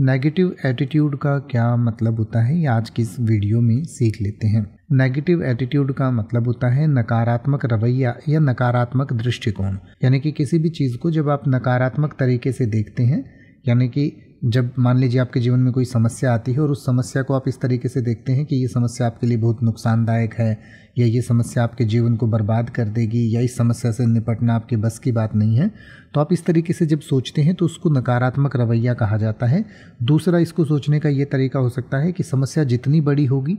Negative attitude का क्या मतलब होता है? ये आज की इस वीडियो में सीख लेते हैं। नेगेटिव एटीट्यूड का मतलब होता है नकारात्मक रवैया या नकारात्मक दृष्टिकोण। यानी कि किसी भी चीज़ को जब आप नकारात्मक तरीके से देखते हैं, यानी कि जब मान लीजिए आपके जीवन में कोई समस्या आती है और उस समस्या को आप इस तरीके से देखते हैं कि ये समस्या आपके लिए बहुत नुकसानदायक है, या ये समस्या आपके जीवन को बर्बाद कर देगी, या इस समस्या से निपटना आपके बस की बात नहीं है तो आप इस तरीके से जब सोचते हैं तो उसको नकारात्मक रवैया कहा जाता है। दूसरा, इसको सोचने का ये तरीका हो सकता है कि समस्या जितनी बड़ी होगी,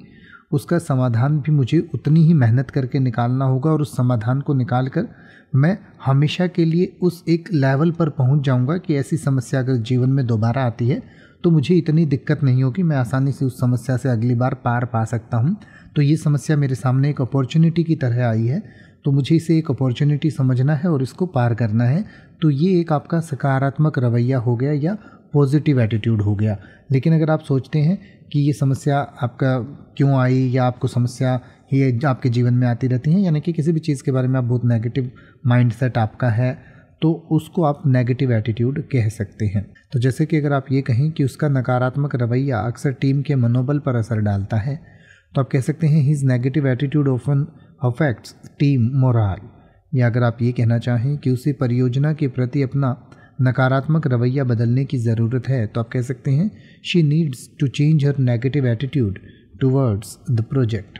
उसका समाधान भी मुझे उतनी ही मेहनत करके निकालना होगा और उस समाधान को निकाल कर मैं हमेशा के लिए उस एक लेवल पर पहुँच जाऊँगा कि ऐसी समस्या अगर जीवन में दोबारा आती है तो मुझे इतनी दिक्कत नहीं होगी, मैं आसानी से उस समस्या से अगली बार पार पा सकता हूँ। तो ये समस्या मेरे सामने एक अपॉर्चुनिटी की तरह आई है तो मुझे इसे एक अपॉर्चुनिटी समझना है और इसको पार करना है। तो ये एक आपका सकारात्मक रवैया हो गया या पॉजिटिव एटीट्यूड हो गया। लेकिन अगर आप सोचते हैं कि ये समस्या आपका क्यों आई या आपको समस्या ही आपके जीवन में आती रहती हैं, यानी कि किसी भी चीज़ के बारे में आप बहुत नेगेटिव माइंड सेट आपका है तो उसको आप नेगेटिव एटीट्यूड कह सकते हैं। तो जैसे कि अगर आप ये कहें कि उसका नकारात्मक रवैया अक्सर टीम के मनोबल पर असर डालता है तो आप कह सकते हैं his negative attitude often affects team morale या अगर आप ये कहना चाहें कि उसे परियोजना के प्रति अपना नकारात्मक रवैया बदलने की ज़रूरत है तो आप कह सकते हैं she needs to change her negative attitude towards the project